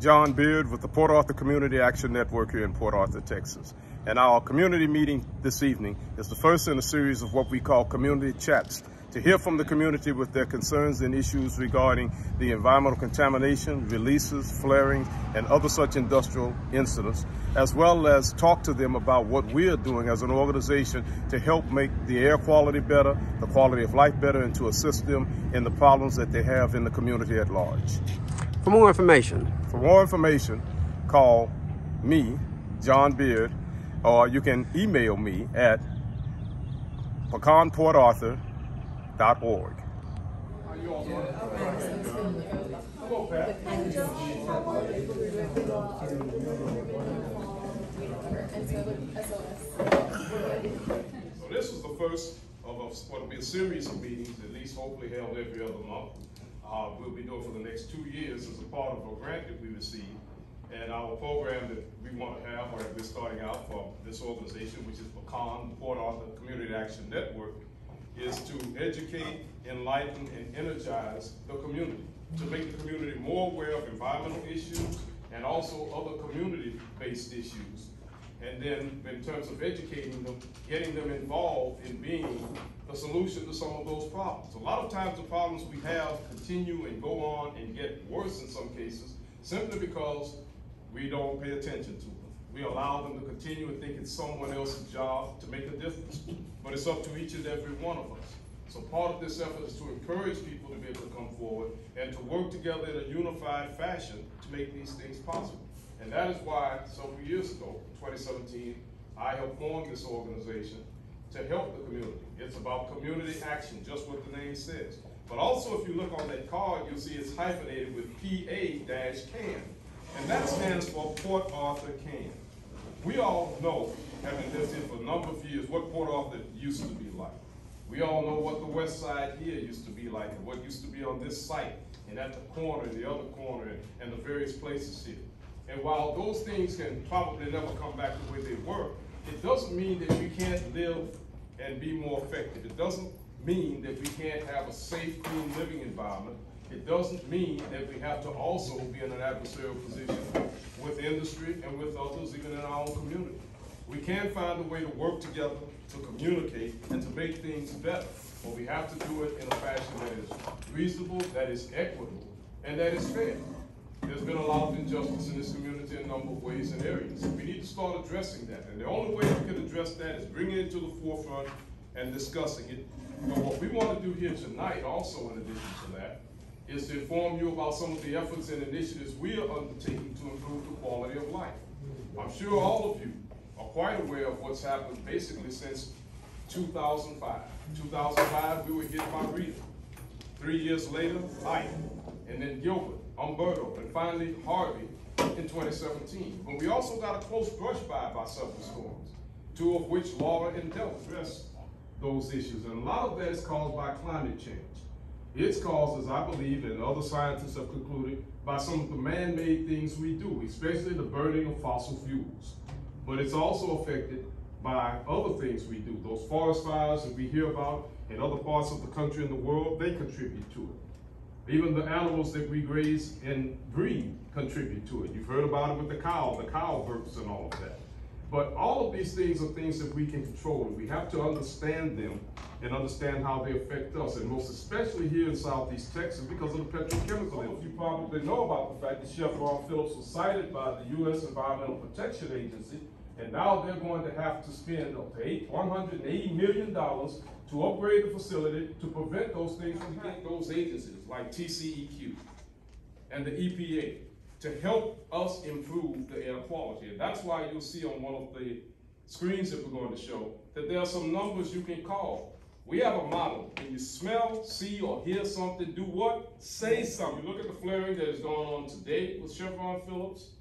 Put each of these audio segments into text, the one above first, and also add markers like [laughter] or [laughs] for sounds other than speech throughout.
John Beard with the Port Arthur Community Action Network here in Port Arthur, Texas. And our community meeting this evening is the first in a series of what we call community chats to hear from the community with their concerns and issues regarding the environmental contamination, releases, flaring, and other such industrial incidents, as well as talk to them about what we are doing as an organization to help make the air quality better, the quality of life better, and to assist them in the problems that they have in the community at large. For more information. For more information, call me, John Beard, or you can email me at pecanportarthur.org. So this is the first of a, what will be a series of meetings, at least hopefully held every other month. Uh, we'll be doing for the next two years as a part of a grant that we received. And our program that we want to have, or that we're starting out for this organization, which is Pecan, Port Arthur Community Action Network, is to educate, enlighten, and energize the community, to make the community more aware of environmental issues and also other community-based issues. And then in terms of educating them, getting them involved in being a solution to some of those problems. A lot of times the problems we have continue and go on and get worse in some cases simply because we don't pay attention to them. We allow them to continue and think it's someone else's job to make a difference. But it's up to each and every one of us. So part of this effort is to encourage people to be able to come forward and to work together in a unified fashion to make these things possible. And that is why several years ago, 2017, I helped form this organization to help the community. It's about community action, just what the name says. But also, if you look on that card, you'll see it's hyphenated with PA-CAN. And that stands for Port Arthur CAN. We all know, having lived here for a number of years, what Port Arthur used to be like. We all know what the west side here used to be like, and what used to be on this site, and at the corner, and the other corner, and the various places here. And while those things can probably never come back the way they were, it doesn't mean that we can't live and be more effective. It doesn't mean that we can't have a safe, clean living environment. It doesn't mean that we have to also be in an adversarial position with industry and with others, even in our own community. We can find a way to work together, to communicate, and to make things better. But we have to do it in a fashion that is reasonable, that is equitable, and that is fair. There's been a lot of injustice in this community in a number of ways and areas. We need to start addressing that. And the only way we can address that is bringing it to the forefront and discussing it. But what we want to do here tonight, also in addition to that, is to inform you about some of the efforts and initiatives we are undertaking to improve the quality of life. I'm sure all of you are quite aware of what's happened basically since 2005. 2005, we were hit by Rita. Three years later, Ike, and then Gilbert, Humberto, and finally Harvey in 2017. But we also got a close brush by by several storms, two of which Laura and Del addressed those issues. And a lot of that is caused by climate change. It's caused, as I believe, and other scientists have concluded, by some of the man-made things we do, especially the burning of fossil fuels. But it's also affected by other things we do. Those forest fires that we hear about in other parts of the country and the world, they contribute to it. Even the animals that we graze and breed contribute to it. You've heard about it with the cow, the cow burps and all of that. But all of these things are things that we can control, we have to understand them and understand how they affect us, and most especially here in Southeast Texas because of the petrochemical industry. You probably know about the fact that Chevron Phillips was cited by the U.S. Environmental Protection Agency, and now they're going to have to spend up to $180 million to upgrade the facility to prevent those things from happening. Those agencies like TCEQ and the EPA to help us improve the air quality. And that's why you'll see on one of the screens that we're going to show that there are some numbers you can call. We have a model. When you smell, see, or hear something, do what? Say something. You look at the flaring that is going on today with Chevron Phillips,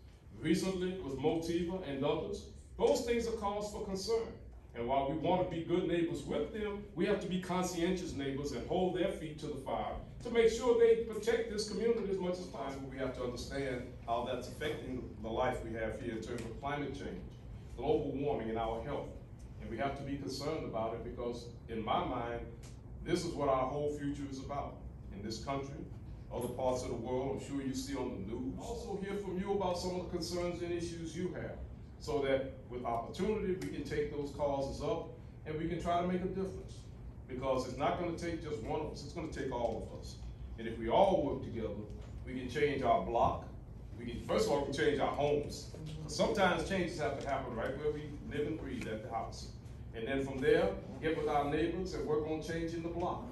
recently with Motiva and others. Those things are cause for concern. And while we want to be good neighbors with them, we have to be conscientious neighbors and hold their feet to the fire to make sure they protect this community as much as possible. We have to understand how that's affecting the life we have here in terms of climate change, global warming, and our health. And we have to be concerned about it because, in my mind, this is what our whole future is about in this country other parts of the world, I'm sure you see on the news. Also hear from you about some of the concerns and issues you have, so that with opportunity, we can take those causes up and we can try to make a difference. Because it's not gonna take just one of us, it's gonna take all of us. And if we all work together, we can change our block, we can, first of all, we can change our homes. Sometimes changes have to happen right where we live and breathe at the house. And then from there, get with our neighbors and work on changing the block.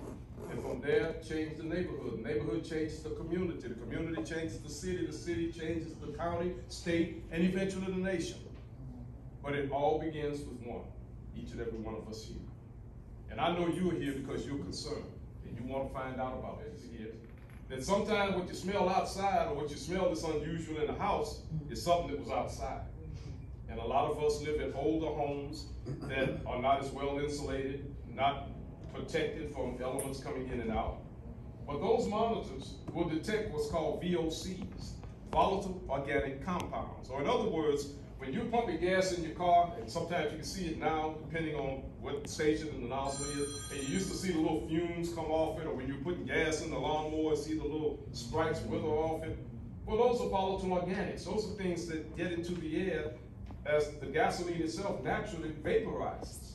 And from there, change the neighborhood. Neighborhood changes the community. The community changes the city. The city changes the county, state, and eventually the nation. But it all begins with one, each and every one of us here. And I know you're here because you're concerned and you want to find out about it. That sometimes what you smell outside or what you smell that's unusual in the house mm-hmm. is something that was outside. Mm-hmm. And a lot of us live in older homes that are not as well insulated, not protected from elements coming in and out. But those monitors will detect what's called VOCs, volatile organic compounds. Or in other words, when you're pumping gas in your car, and sometimes you can see it now, depending on what station and the nozzle is, and you used to see the little fumes come off it, or when you're putting gas in the lawnmower, see the little sprites wither off it. Well, those are volatile organics. Those are things that get into the air as the gasoline itself naturally vaporizes.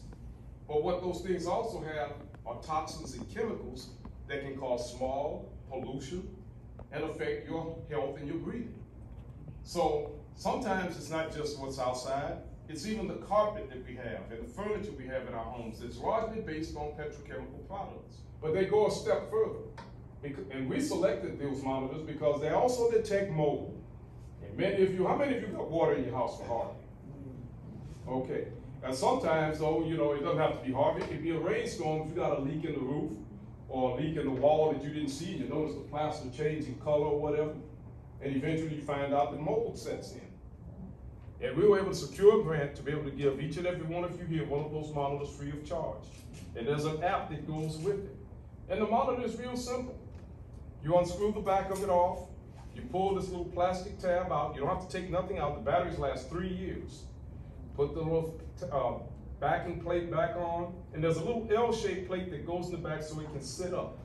But what those things also have are toxins and chemicals that can cause small pollution, and affect your health and your breathing. So sometimes it's not just what's outside, it's even the carpet that we have and the furniture we have in our homes that's largely based on petrochemical products. But they go a step further. And we selected those monitors because they also detect mold. And many of you, how many of you got water in your house for Harvey? Okay. And sometimes, though, you know, it doesn't have to be Harvey. It could be a rainstorm if you got a leak in the roof or a leak in the wall that you didn't see. You notice the plaster changing color or whatever. And eventually you find out that mold sets in. And we were able to secure a grant to be able to give each and every one of you here one of those monitors free of charge. And there's an app that goes with it. And the monitor is real simple. You unscrew the back of it off, you pull this little plastic tab out, you don't have to take nothing out, the batteries last three years. Put the little uh, backing plate back on, and there's a little L-shaped plate that goes in the back so it can sit up.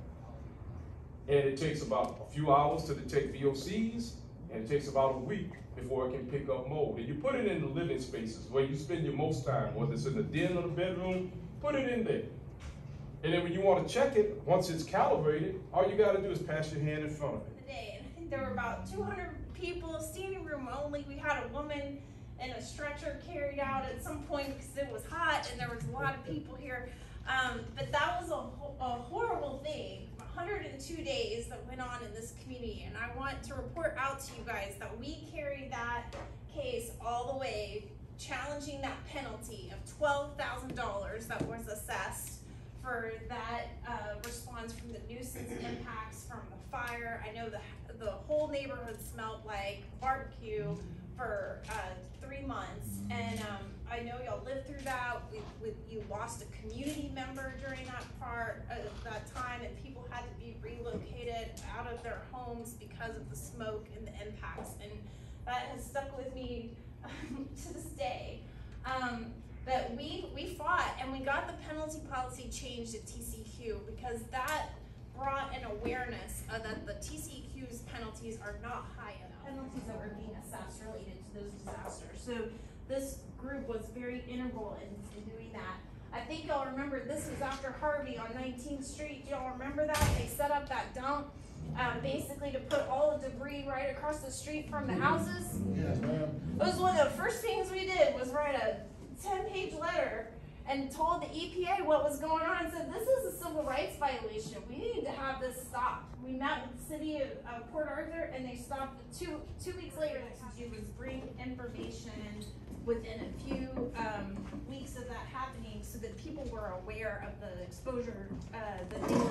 And it takes about a few hours to detect VOCs, and it takes about a week before it can pick up mold. And you put it in the living spaces where you spend your most time, whether it's in the den or the bedroom, put it in there. And then when you want to check it, once it's calibrated, all you got to do is pass your hand in front of it. There were about 200 people, standing room only. We had a woman and a stretcher carried out at some point because it was hot and there was a lot of people here. Um, but that was a, a horrible thing. 102 days that went on in this community, and I want to report out to you guys that we carried that case all the way, challenging that penalty of $12,000 that was assessed for that uh, response from the nuisance [clears throat] impacts from the fire. I know the the whole neighborhood smelled like barbecue for uh, three months, and um, I know y'all lived through that. We, we, you lost a community member during that part of that time, and people had to be relocated out of their homes because of the smoke and the impacts, and that has stuck with me [laughs] to this day. Um, but we we fought and we got the penalty policy changed at TCEQ because that brought an awareness of that the TCEQ's penalties are not high enough. Penalties that were being assessed related to those disasters. So this group was very integral in, in doing that. I think y'all remember this was after Harvey on 19th Street. Do y'all remember that? They set up that dump um, basically to put all the debris right across the street from the houses. Yes, ma'am. It was one of the first things we did was write a ten page letter and told the EPA what was going on and said, this is a civil rights violation. We need to have this stopped. We met with the city of uh, Port Arthur and they stopped. Two, two weeks later, what to do was bring information within a few um, weeks of that happening so that people were aware of the exposure, uh, that they were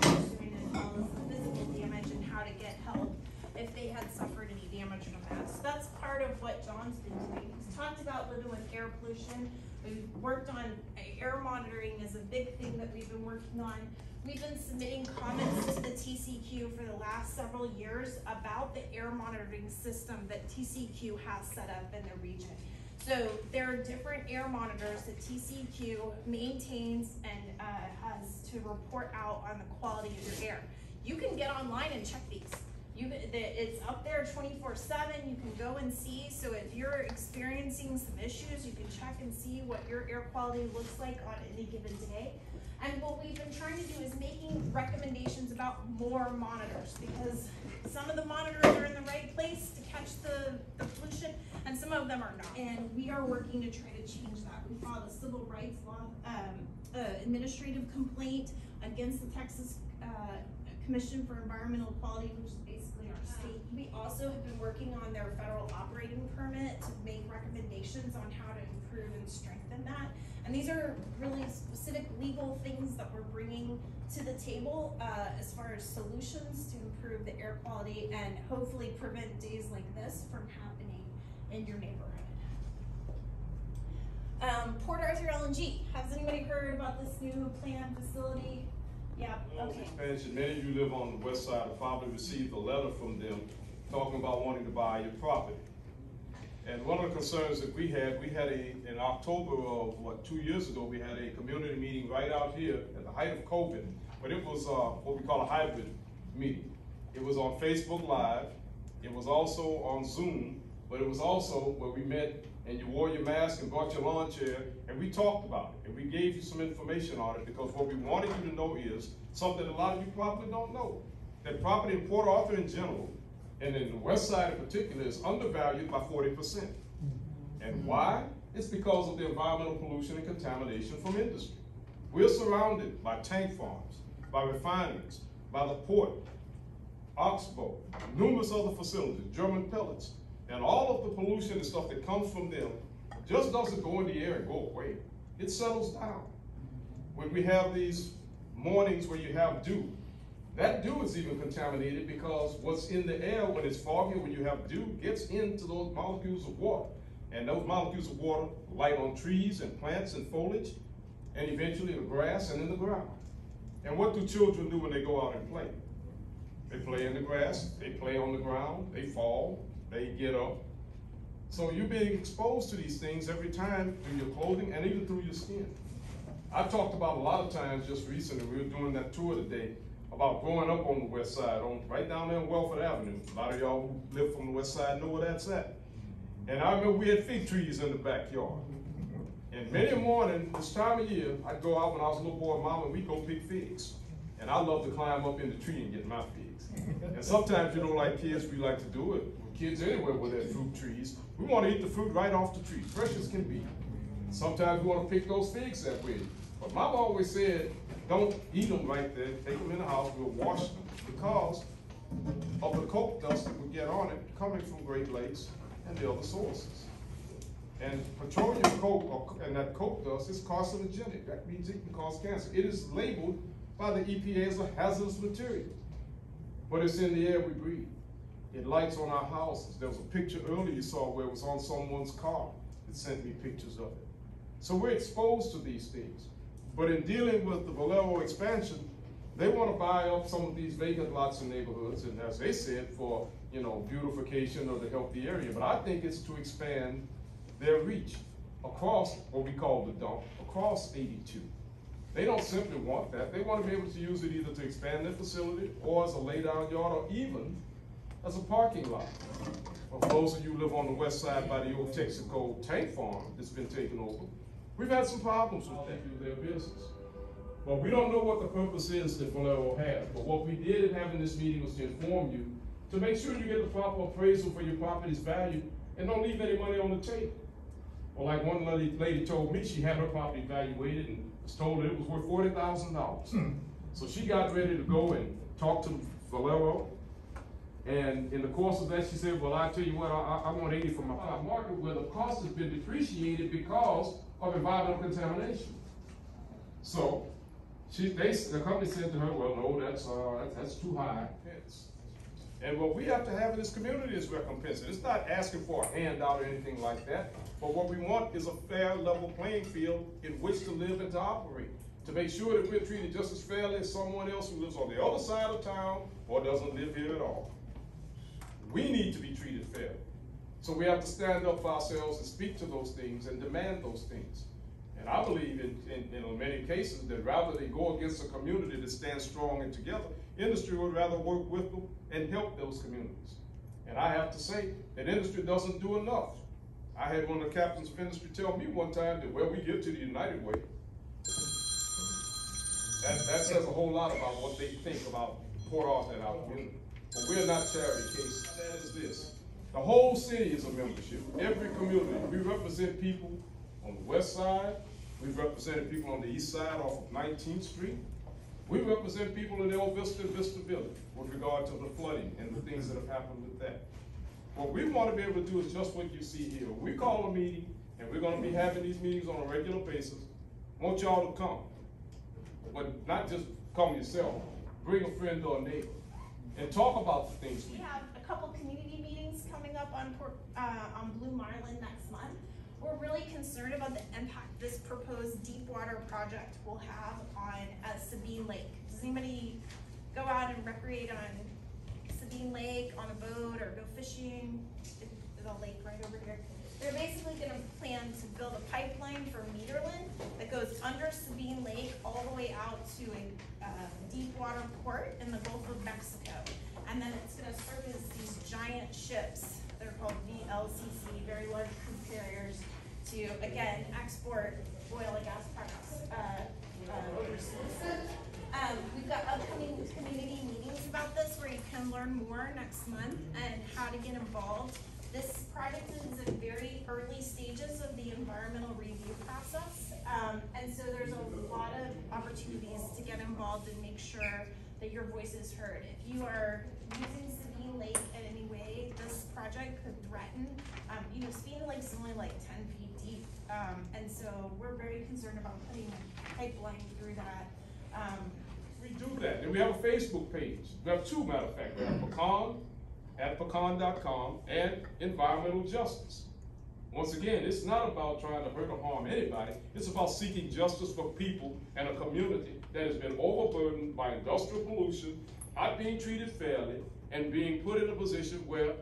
pursuing as well as the physical damage and how to get help if they had suffered any damage from that. So that's part of what John's been doing. He's talked about living with air pollution. We've worked on air monitoring is a big thing that we've been working on. We've been submitting comments to the TCEQ for the last several years about the air monitoring system that TCEQ has set up in the region. So there are different air monitors that TCEQ maintains and uh, has to report out on the quality of your air. you can get online and check these. You, it's up there twenty-four seven, you can go and see, so if you're experiencing some issues, you can check and see what your air quality looks like on any given day. And what we've been trying to do is making recommendations about more monitors, because some of the monitors are in the right place to catch the, the pollution, and some of them are not. And we are working to try to change that. We filed a civil rights law, um, uh, administrative complaint against the Texas, uh, Commission for Environmental Quality, which is basically our state. We also have been working on their federal operating permit to make recommendations on how to improve and strengthen that. And these are really specific legal things that we're bringing to the table, uh, as far as solutions to improve the air quality and hopefully prevent days like this from happening in your neighborhood. Um, Port Arthur LNG, has anybody heard about this new planned facility? Yeah, okay. Expansion, many of you live on the west side, have probably received a letter from them talking about wanting to buy your property. And one of the concerns that we had, we had a, in October of, what, two years ago, we had a community meeting right out here at the height of COVID. But it was, uh, what we call a hybrid meeting. It was on Facebook Live, it was also on Zoom, but it was also where we met and you wore your mask and brought your lawn chair, and we talked about it, and we gave you some information on it, because what we wanted you to know is something a lot of you probably don't know. That property in Port Arthur in general, and in the west side in particular, is undervalued by forty percent. And why? It's because of the environmental pollution and contamination from industry. We're surrounded by tank farms, by refineries, by the port, Oxbow, numerous other facilities, German pellets, and all of the pollution and stuff that comes from them just doesn't go in the air and go away. It settles down. When we have these mornings where you have dew, that dew is even contaminated because what's in the air when it's foggy, when you have dew, gets into those molecules of water. And those molecules of water light on trees and plants and foliage, and eventually the grass and in the ground. And what do children do when they go out and play? They play in the grass, they play on the ground, they fall, they get up. So you're being exposed to these things every time through your clothing and even through your skin. I've talked about a lot of times just recently, we were doing that tour today, about growing up on the west side, on, right down there on Welford Avenue. A lot of y'all who live from the west side know where that's at. And I remember we had fig trees in the backyard. And many a morning, this time of year, I'd go out when I was a little boy, mom, and we'd go pick figs. And I love to climb up in the tree and get my figs. And sometimes, you know, like kids, we like to do it. Kids anywhere with their fruit trees, we want to eat the fruit right off the tree, fresh as can be. Sometimes we want to pick those figs that way. But mom always said, don't eat them right there, take them in the house, we'll wash them. Because of the coke dust that we get on it coming from Great Lakes and the other sources. And petroleum coke, and that coke dust is carcinogenic. That means it can cause cancer. It is labeled by the EPA as a hazardous material. But it's in the air we breathe. It lights on our houses. There was a picture earlier you saw where it was on someone's car. It sent me pictures of it. So we're exposed to these things. But in dealing with the Valero expansion, they want to buy up some of these vacant lots in neighborhoods, and as they said, for, you know, beautification help the area. But I think it's to expand their reach across what we call the dump, across eighty-two. They don't simply want that. They want to be able to use it either to expand their facility or as a lay-down yard or even as a parking lot. Well, for those of you who live on the west side by the old Texaco tank farm that's been taken over, we've had some problems with that through their business. But we don't know what the purpose is that Valero has, but what we did in having this meeting was to inform you to make sure you get the proper appraisal for your property's value and don't leave any money on the table. Well, like one lady, lady told me, she had her property evaluated and was told that it was worth forty thousand dollars. Hmm. So she got ready to go and talk to Valero. And in the course of that, she said, well, I tell you what, I, I- want eighty for my property. Market where the cost has been depreciated because of environmental contamination. So, she, they, the company said to her, well, no, that's, uh, that's, that's too high. And what we have to have in this community is recompense. It's not asking for a handout or anything like that. But what we want is a fair, level playing field in which to live and to operate. To make sure that we're treated just as fairly as someone else who lives on the other side of town or doesn't live here at all. We need to be treated fairly. So we have to stand up for ourselves and speak to those things and demand those things. And I believe in, in, in many cases that rather than go against a community that stands strong and together, industry would rather work with them and help those communities. And I have to say, that industry doesn't do enough. I had one of the captains of industry tell me one time that, well, we give to the United Way. That, that says a whole lot about what they think about Port Arthur and our community. But we're not charity case. That is this. The whole city is a membership, every community. We represent people on the west side. We've represented people on the east side off of Nineteenth Street. We represent people in El Vista Vista Village with regard to the flooding and the things that have happened with that. What we want to be able to do is just what you see here. We call a meeting, and we're gonna be having these meetings on a regular basis. Want y'all to come. But not just come yourself, bring a friend or a neighbor, and talk about the things we We have a couple community meetings coming up on uh, on Blue Marlin next month. We're really concerned about the impact this proposed deep water project will have on, uh, Sabine Lake. Does anybody go out and recreate on Sabine Lake on a boat or go fishing? The lake right over here. They're basically gonna plan to build a pipeline for Nederland that goes under Sabine Lake all the way out to a, uh, deep water port in the Gulf of Mexico. And then it's gonna service these giant ships, they're called VLCC, very large crude carriers, to, again, export oil and gas products, uh, uh, overseas. Um, we've got upcoming community meetings about this where you can learn more next month and how to get involved. This project is in very early stages of the environmental review process. Um, and so there's a lot of opportunities to get involved and make sure that your voice is heard. If you are using Sabine Lake in any way, this project could threaten, um, you know, Sabine Lake's only like ten feet deep. Um, and so we're very concerned about putting a pipeline through that. Um, We do that, and we have a Facebook page. We have two, matter of fact, we have Pecan, at pecan.com, and Environmental Justice. Once again, it's not about trying to hurt or harm anybody, it's about seeking justice for people and a community that has been overburdened by industrial pollution, not being treated fairly, and being put in a position where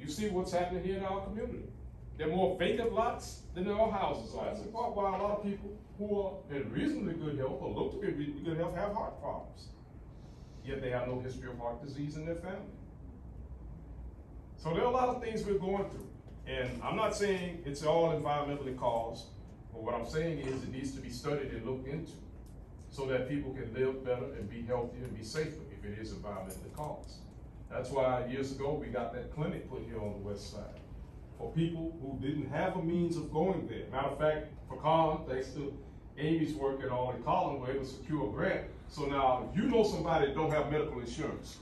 you see what's happening here in our community. There are more vacant lots than there are houses. That's the part why a lot of people who are in reasonably good health or look to be in good health have heart problems. Yet they have no history of heart disease in their family. So there are a lot of things we're going through. And I'm not saying it's all environmentally caused, but what I'm saying is it needs to be studied and looked into so that people can live better and be healthier and be safer if it is environmentally caused. That's why years ago, we got that clinic put here on the west side for people who didn't have a means of going there. Matter of fact, Pecan, thanks to Amy's work and all in Colin, were able to secure a grant. So now, you know somebody that don't have medical insurance,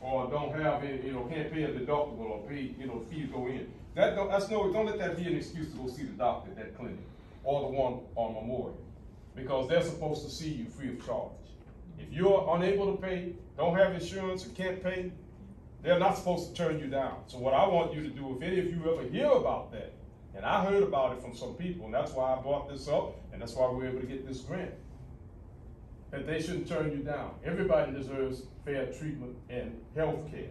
or don't have any, you know, can't pay a deductible or pay, you know, fee to go in. That don't, that's no, don't let that be an excuse to go see the doctor at that clinic or the one on Memorial. Because they're supposed to see you free of charge. If you're unable to pay, don't have insurance, and can't pay, they're not supposed to turn you down. So what I want you to do, if any of you ever hear about that, and I heard about it from some people, and that's why I brought this up, and that's why we were able to get this grant that they shouldn't turn you down. Everybody deserves fair treatment and health care.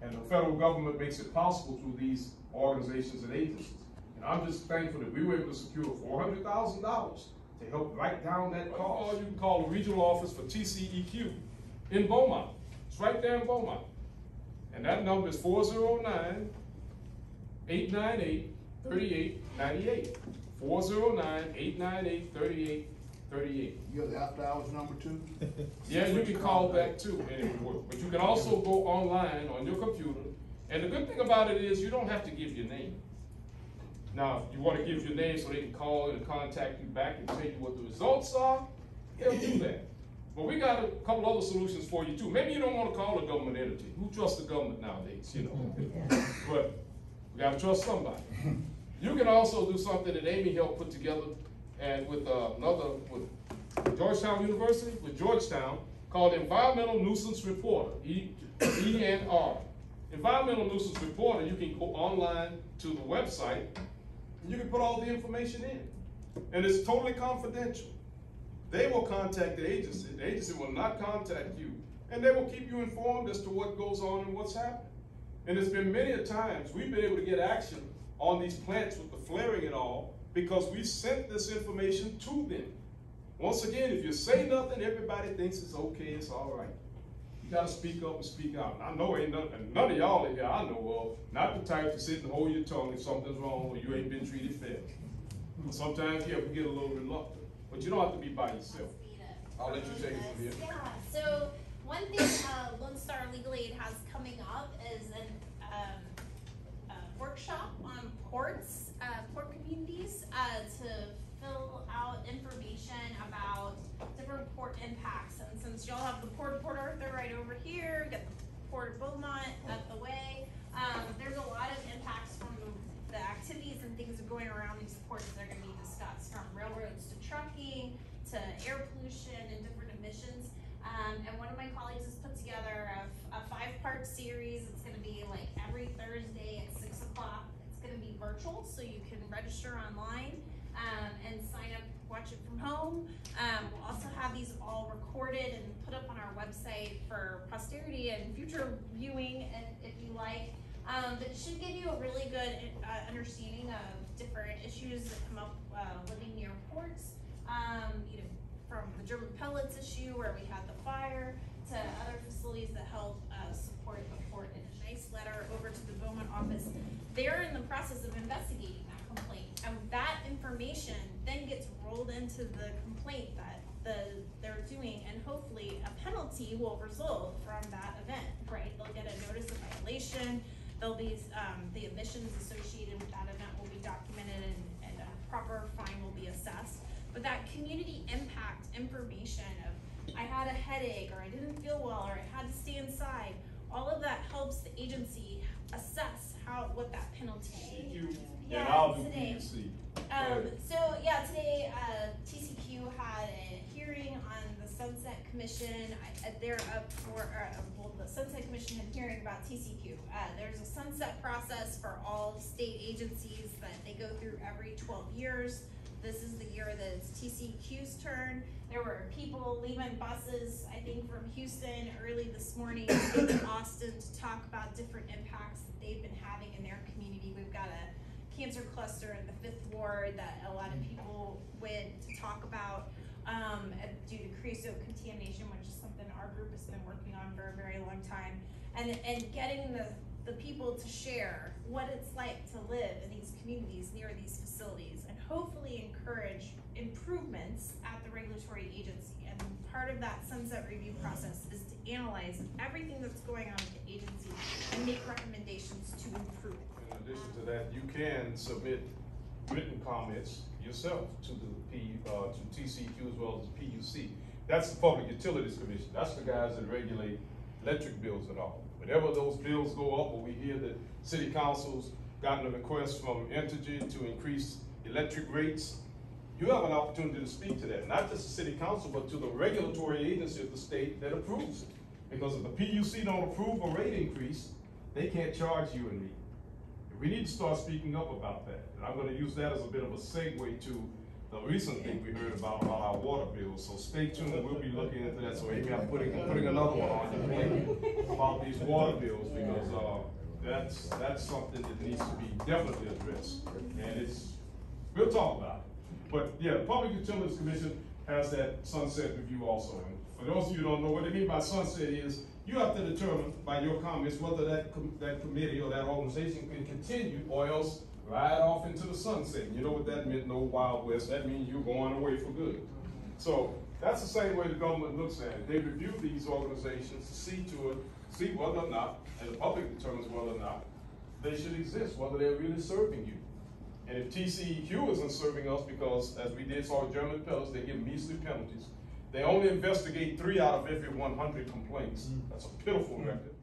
And the federal government makes it possible through these organizations and agencies. And I'm just thankful that we were able to secure four hundred thousand dollars to help write down that cost. Or you can call the regional office for TCEQ in Beaumont. It's right there in Beaumont. And that number is 409 898 3898. 409 898 3838. You have the after hours number too? Yeah, you can call back too, and it will work. But you can also go online on your computer. And the good thing about it is you don't have to give your name. Now, if you want to give your name so they can call and contact you back and tell you what the results are, they'll do that. But we got a couple other solutions for you too. Maybe you don't want to call a government entity. Who trusts the government nowadays, you know? Mm. But we gotta trust somebody. You can also do something that Amy helped put together and with uh, another, with Georgetown University, with Georgetown, called Environmental Nuisance Reporter, E N R. Environmental Nuisance Reporter, you can go online to the website, and you can put all the information in. And it's totally confidential. They will contact the agency, the agency will not contact you, and they will keep you informed as to what goes on and what's happening. And it's been many a times, we've been able to get action on these plants with the flaring and all, because we sent this information to them. Once again, if you say nothing, everybody thinks it's okay, it's all right. You gotta speak up and speak out. And I know ain't none, none of y'all in here I know of, not the type to sit and hold your tongue if something's wrong or you ain't been treated fair. Sometimes, yeah, we get a little reluctant, but you don't have to be by yourself. I'll let you take it from here. Yeah, so one thing, uh, Lone Star Legal Aid has coming up is um, a workshop on ports, uh, port communities, uh, to fill out information about different port impacts. And since y'all have the Port of Port Arthur right over here, get the Port of Beaumont up the way, um, there's a lot of impacts from the, the activities and things that are going around these ports that are gonna be discussed, from railroads to trucking, to air pollution and different emissions. Um, and one of my colleagues has put together a, a five-part series. It's gonna be like every Thursday at six o'clock. It's gonna be virtual, so you can register online, um, and sign up, watch it from home. Um, we'll also have these all recorded and put up on our website for posterity and future viewing, and if you like. Um, but it should give you a really good, uh, understanding of different issues that come up, uh, living near ports um, you know, from the German pellets issue where we had the fire to other facilities that help uh, support the port in a nice letter over to the Beaumont office. They're in the process of investigating and that information then gets rolled into the complaint that the they're doing, and hopefully a penalty will result from that event. Right? They'll get a notice of violation. There'll be um, the emissions associated with that event will be documented, and, and a proper fine will be assessed but that community impact information of I had a headache or I didn't feel well or I had to stay inside, all of that helps the agency assess how what that penalty Thank is. you, and Yeah, I'll do today. PUC. Um, so yeah, today uh, TCEQ had a hearing on the Sunset Commission. I, uh, they're up for uh, well, the Sunset Commission had a hearing about TCEQ. Uh, there's a sunset process for all state agencies that they go through every 12 years. This is the year that it's TCEQ's turn. There were people leaving buses, I think, from Houston early this morning [coughs] to Austin to talk about different impacts that they've been having in their community. We've got a cancer cluster in the fifth ward that a lot of people went to talk about um, due to creosote contamination, which is something our group has been working on for a very long time. And, and getting the, the people to share what it's like to live in these communities near these facilities hopefully encourage improvements at the regulatory agency. And part of that sunset review process is to analyze everything that's going on at the agency and make recommendations to improve it. In addition to that, you can submit written comments yourself to the P, uh, to TCEQ as well as PUC. That's the Public Utilities Commission, that's the guys that regulate electric bills and all. Whenever those bills go up, or we hear that city council's gotten a request from Entergy to increase electric rates, you have an opportunity to speak to that, not just the city council, but to the regulatory agency of the state that approves it. Because if the PUC don't approve a rate increase, they can't charge you and me. We need to start speaking up about that, and I'm gonna use that as a bit of a segue to the recent thing we heard about, about our water bills, so stay tuned, we'll be looking into that, so maybe I'm putting, putting another one on your plate about these water bills, because, uh, that's, that's something that needs to be definitely addressed, and it's, we'll talk about it. But, yeah, the Public Utilities Commission has that sunset review also, and for those of you who don't know, what they mean by sunset is, you have to determine by your comments whether that, com- that committee or that organization can continue or else ride off into the sunset. You know what that meant, no Wild West, that means you're going away for good. So, that's the same way the government looks at it. They review these organizations to see to it, see whether or not, and the public determines whether or not they should exist, whether they're really serving you. And if TCEQ isn't serving us because, as we did saw with German pellets, they give measly penalties. They only investigate three out of every one hundred complaints. Mm. That's a pitiful mm. record.